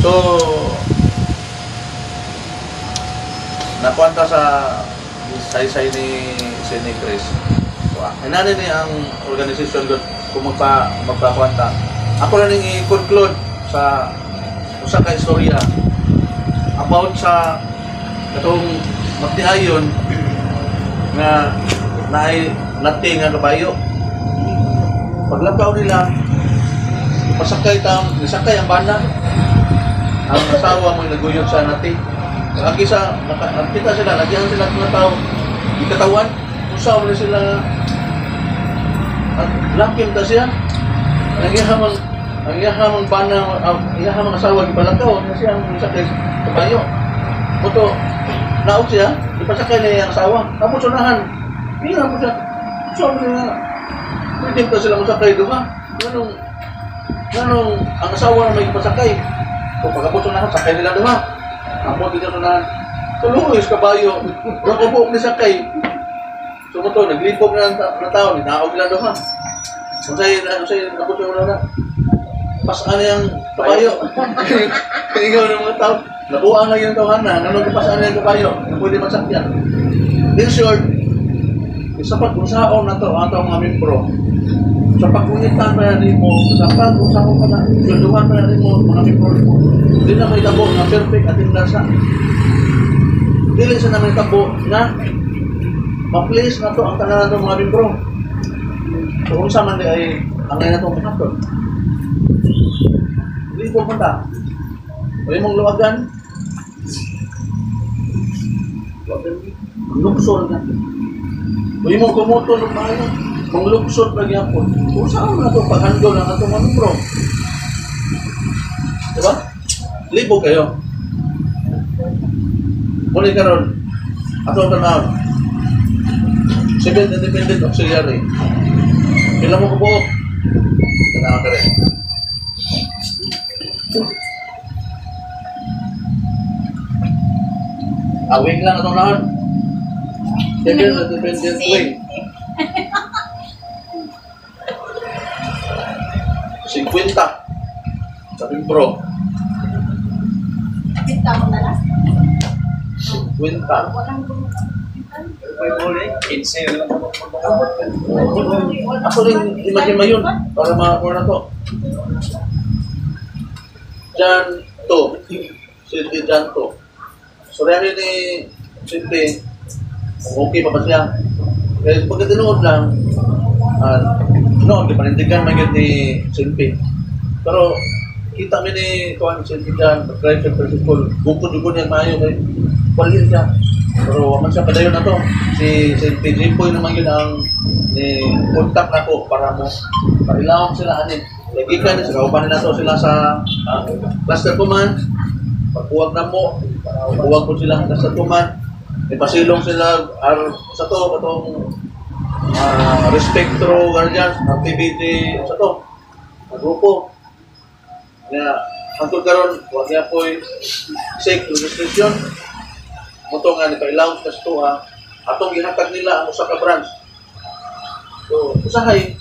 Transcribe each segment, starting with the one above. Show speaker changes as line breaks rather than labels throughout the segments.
So, nakuwanta sa saysay ni si ni Chris. So, ah, hinani ni ang organisasyon ko kung magpa, magpakuwanta. Ako na nang i-conclude sa usa ka istorya about sa katong magtiayon nga naay nating nga kabayo paglapaw nila pasakay tam nisakay ang bana ang asawa mo naguyod sa nati. Lagi sa, nakita sila, lagyan sila ng tao. Di katawan, usaw na sila. At lakim ta siya. Ang ihamang, ang ihamang bana, ang ihamang asawa, ipalakaw na siya ang sakay sa kabayo. Oto, naog siya, ipasakay niya ang asawa. Tapos unahan, hindi mo siya. So, niya, pwede pa sila masakay doon ha. Ganong, ganong, ang asawa na may ipasakay. Kung pagkabot unahan, sakay nila doon ha. Amo din unahan. Tulungis kabayo, doon ko buok ni sakay. So, mo to, naglipog na ang ta- na tao, ninaog nila doon ha. Kung sa'yo, kung sa'yo, nabot yung unahan. Pasaan yung kabayo. Ikaw ng mga tao. Nabuha nga yung tawanan. Ano pasaan yung kabayo? Na pwede magsakyan. In short, isa pa kung saan na to, ang mga membro. Sa pagkunitan pa na mo, sa pag kung saan pa na, sunduhan pa mo, mga membro mo. Hindi na may tabo na perfect at indasa. Dili sa namin tabo na ma-place na to ang tanan ng mga membro. So, kung saan man ay ang ngayon itong pangatol. Hindi ko punta. Pwede mong luwagan. Luksol na. Pwede mong kumuto ng bayo. Kung luksol pa niya po. Kung saan na ito paghandol ng atong ano bro. Diba? Libo kayo. Muli karon. Ato ang tanaw. Civil Independent Auxiliary. Pila mo ko po. Tanaw ka rin. Awing lang itong lahat. Civil Independent Wing. 50. Sabi bro,
Kita mo na lang.
50.
Walang
May muli, 15 lang ako.
Rin, imagine yun para ma-more na to. Jan to. Silvi Jan to. So, rin ni Silvi, okay pa ba siya? Kaya pagka tinuod lang, ah, no, di panindigan man yun ni Silvi. Pero, kita mi ni Kuan Silvi Jan, pag-drive principal, bukod-bukod niya maayo kay Walin siya. Pero waman siya padayon na to. Si si PJ Boy naman yun ang ni contact na ko para mo pailawang sila anin. Lagi ka sa kauban nila to sila sa uh, cluster command. Pagbuwag na mo, pagbuwag ko sila sa cluster command. May pasilong sila ar sa to katong uh, respectro guardians activity sa to. Ang grupo. Kaya hangtod karon wag niya po safe registration Muto nga ni kailangan sa tuha, atong gihatag nila ang usa ka branch. So, usahay,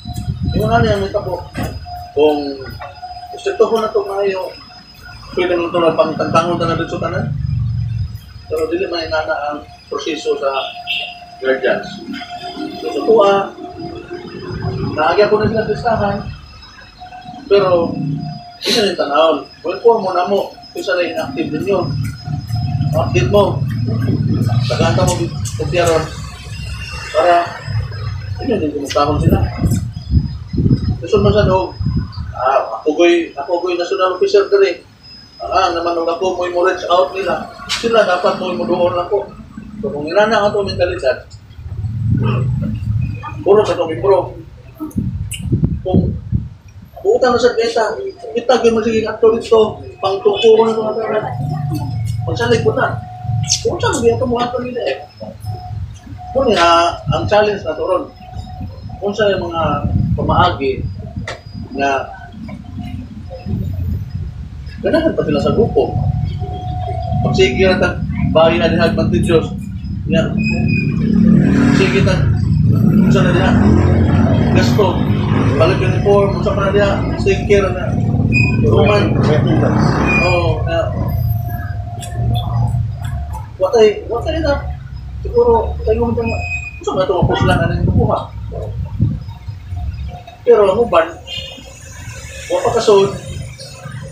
yung nga niya may tabo. Kung gusto to na to maayo, pwede mo ito na pangtantangon na na dito tanan. Pero dili man inana ang proseso sa guardians. Tuha, naagya ko na sila listahan, pero isa na tanahon. Kung inform mo na mo, isa na inactive ninyo. Update mo, Tagaanta mo kutiyaron para hindi din kumutahon sila. Gusto mo sa loob, ah, ako ko'y, ako ko'y national officer diri. Ah, naman nung ako mo'y mo reach out nila, sila dapat mo'y mo doon ako. So kung inana ang ito mentalidad, puro sa itong impro. Kung Buta na sa kita, kita mo sige ato dito, pang tukuran ng mga tanan. Pagsalig po na. Kung saan biya ito mga ito nila eh. Kung nga, ang challenge na ron, kung sa mga pamaagi na ganahan pa sila sa grupo. Pag sige na tag bahay na diha advantageous, nga, sige tag, kung saan na diha, gasto, balik uniform, kung saan pa na diha, take care na, Roman, Oo, na watay, watay na. Siguro, tayo mo itong, gusto mo itong mapuslan na nang buha. Pero ang uban, wala pa kasod,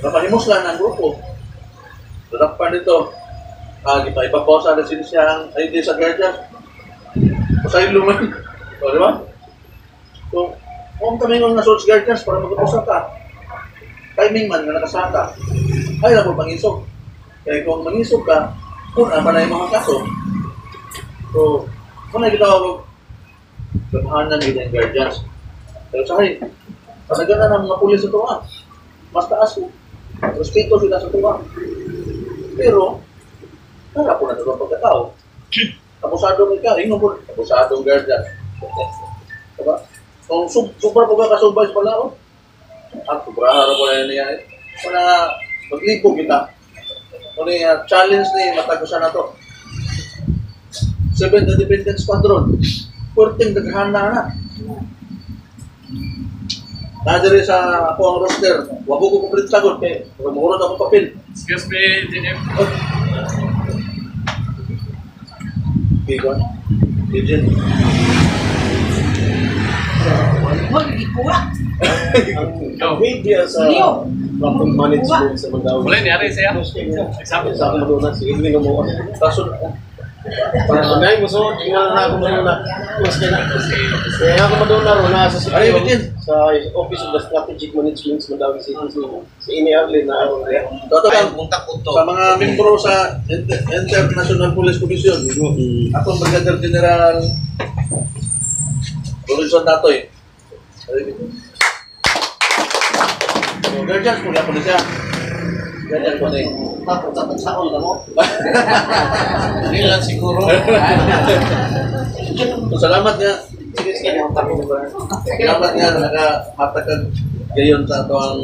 napahimuslan ang grupo. Dadapan dito, ah, kita ipaposa na sinisiyang ID sa guardian. Pasayin luman. O, di ba? So, kung kami ng nasa guardians para mag-uusap ka, timing man na nakasaka, ay na po mangisog. Kaya kung mangisog ka, kung naman na yung mga kaso. So, kung na gitawag, gamahanan yun yung guardians. Pero sa akin, panagana ng mga pulis sa tuwa, mas taas ko. Respeto sila sa tuwa. Pero, wala po na ito ang pagkatao. Abusado mo ikaw, ingon po, abusadong guardian. Diba? Kung sub super po ka kasubay sa palao, at sobrahara po na niya eh. Kung na maglipo kita, kung na challenge ni matagusan na to. Seven Independent Squadron, puwerteng naghana na. Nadiri sa ako ang roster, wabo ko complete sagot kay murot ako papel.
Excuse me, Engineer.
Oh. Bigon. Legend.
Go.
media sa traffic management sa Mandawi.
Boleh niyari saya? Example.
Sa akin doon na si Edwin na mo.
Kaso
Kunay mo so, tingnan na ako muna na. Mas kaya na. Kaya ako doon na ron na sa sa Office of the Strategic Management sa Mandawi City. So, na ako.
Toto kan, sa mga membro sa Inter- International Police Commission, ako Brigadier General Robinson Datoy. So, guardians po po na siya. Guardians po eh.
Tapos tapos sa on mo.
Hindi lang siguro.
So, salamat nga.
Sige ba.
Salamat nga na nakahatag gayon sa ito ang